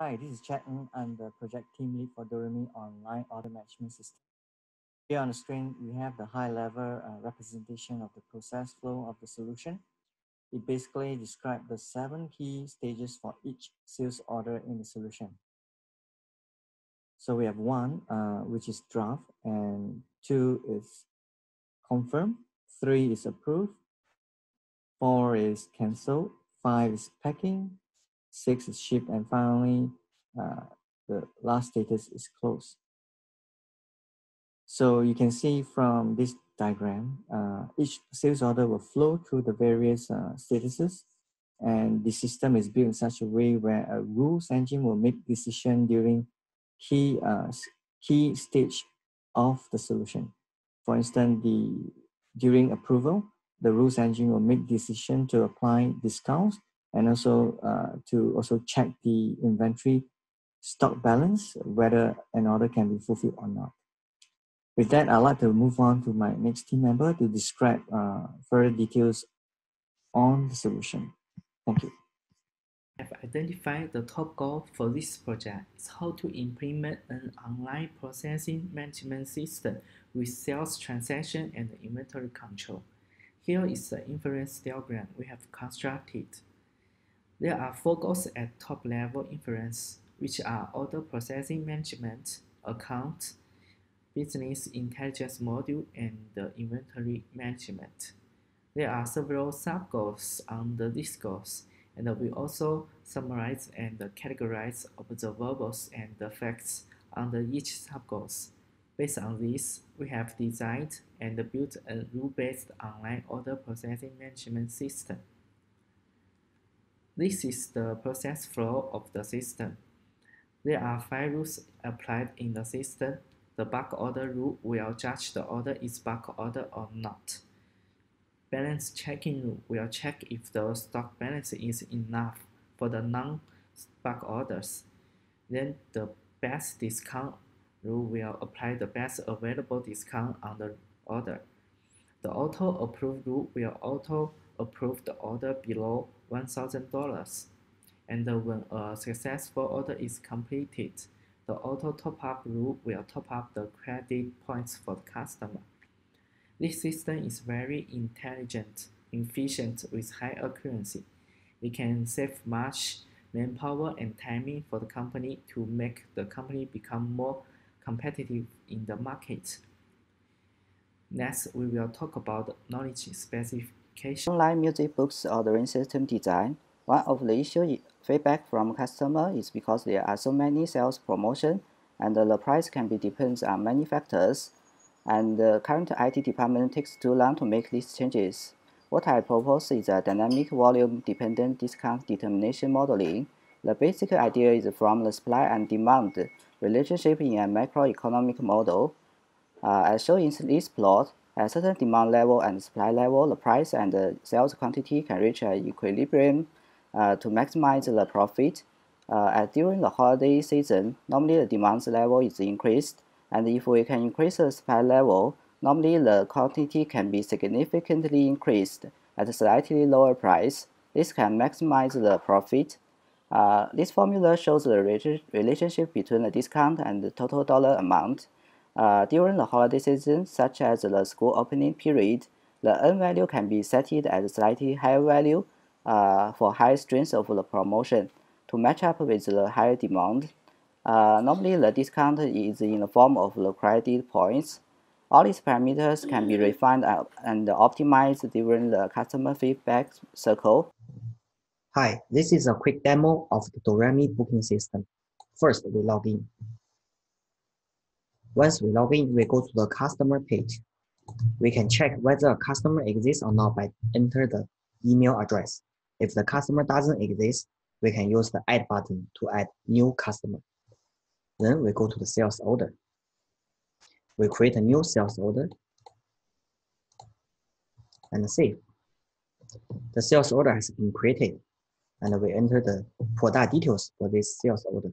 Hi, this is Chad Ng. I'm the project team lead for Doremi Online Order Management System. Here on the screen, we have the high-level uh, representation of the process flow of the solution. It basically describes the seven key stages for each sales order in the solution. So we have one, uh, which is draft, and two is confirm, three is approved, four is cancel, five is packing, six is ship, and finally, uh, the last status is close. So you can see from this diagram, uh, each sales order will flow through the various uh, statuses and the system is built in such a way where a rules engine will make decision during key, uh, key stage of the solution. For instance, the during approval, the rules engine will make decision to apply discounts and also uh, to also check the inventory stock balance, whether an order can be fulfilled or not. With that, I'd like to move on to my next team member to describe uh, further details on the solution. Thank you. I've identified the top goal for this project is how to implement an online processing management system with sales transaction and inventory control. Here is the inference diagram we have constructed. There are goals at top level inference, which are order processing management, account, business intelligence module, and the inventory management. There are several sub-goals under these goals, and we also summarize and categorize observables and the facts under each sub-goals. Based on this, we have designed and built a rule-based online order processing management system. This is the process flow of the system. There are five rules applied in the system. The back order rule will judge the order is back order or not. Balance checking rule will check if the stock balance is enough for the non-back orders. Then the best discount rule will apply the best available discount on the order. The auto approve rule will auto approve the order below $1,000. And when a successful order is completed, the auto top-up rule will top up the credit points for the customer. This system is very intelligent, efficient with high accuracy. It can save much manpower and timing for the company to make the company become more competitive in the market. Next, we will talk about knowledge specification. Online music books ordering system design. One of the issue feedback from customer is because there are so many sales promotion and the price can be depends on many factors and the current IT department takes too long to make these changes. What I propose is a dynamic volume dependent discount determination modeling. The basic idea is from the supply and demand relationship in a macroeconomic model. Uh, as shown in this plot, at certain demand level and supply level, the price and the sales quantity can reach an equilibrium uh, to maximize the profit. Uh, during the holiday season, normally the demand level is increased, and if we can increase the supply level, normally the quantity can be significantly increased at a slightly lower price. This can maximize the profit. Uh, this formula shows the relationship between the discount and the total dollar amount. Uh, during the holiday season, such as the school opening period, the N value can be set at a slightly higher value uh, for high strength of the promotion to match up with the higher demand. Uh, normally, the discount is in the form of the credit points. All these parameters can be refined and optimized during the customer feedback cycle. Hi, this is a quick demo of the Doremi booking system. First, we log in. Once we log in, we go to the customer page. We can check whether a customer exists or not by enter the email address. If the customer doesn't exist, we can use the add button to add new customer. Then we go to the sales order. We create a new sales order and save. The sales order has been created and we enter the product details for this sales order.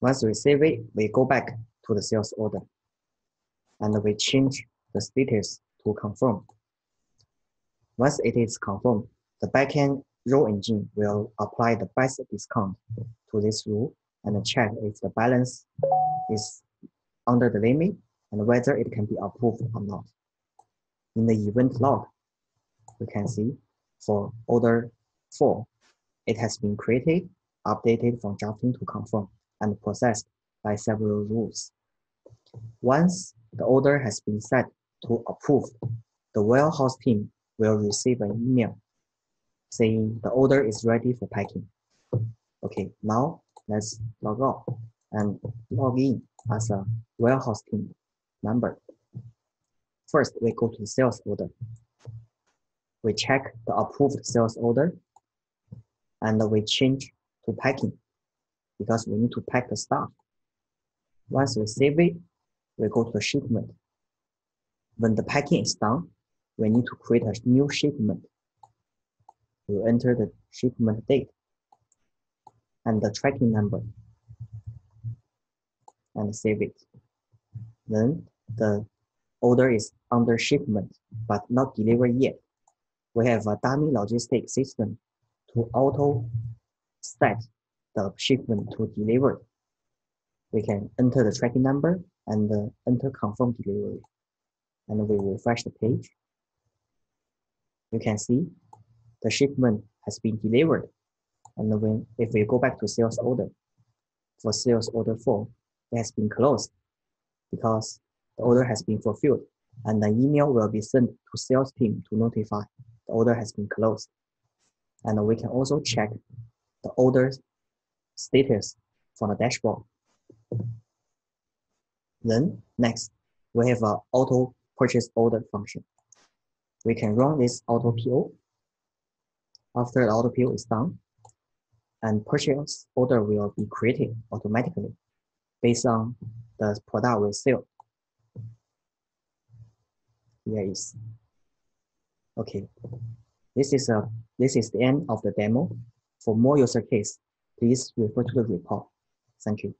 Once we save it, we go back to the sales order and we change the status to confirm. Once it is confirmed, the backend rule engine will apply the best discount to this rule and check if the balance is under the limit and whether it can be approved or not. In the event log, we can see for order 4, it has been created, updated from drafting to confirm, and processed by several rules. Once the order has been set to approved, the warehouse team will receive an email saying the order is ready for packing. Okay, now let's log out and log in as a warehouse team member. First, we go to the sales order. We check the approved sales order and we change to packing because we need to pack the stuff. Once we save it, we go to the shipment. When the packing is done, we need to create a new shipment. We enter the shipment date and the tracking number and save it. Then the order is under shipment but not delivered yet. We have a dummy logistic system to auto set the shipment to delivered. We can enter the tracking number and uh, enter confirm delivery. And we refresh the page. You can see the shipment has been delivered. And when if we go back to sales order, for sales order 4, it has been closed because the order has been fulfilled and an email will be sent to sales team to notify the order has been closed. And we can also check the order status from the dashboard. Then next, we have an auto purchase order function. We can run this auto PO. After the auto PO is done, and purchase order will be created automatically based on the product we sell. Here is okay. This is a this is the end of the demo. For more user case, please refer to the report. Thank you.